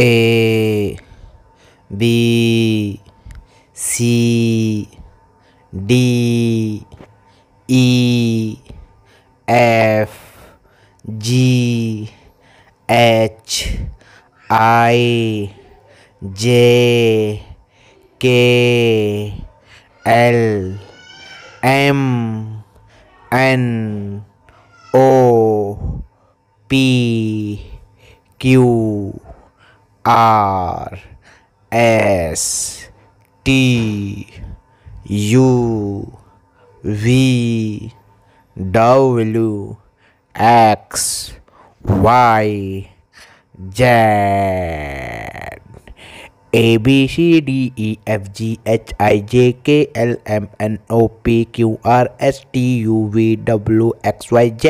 A B C D E F G H I J K L M N O P Q R S T U V W X Y Z A B C D E F G H I J K L M N O P Q R S T U V W X Y Z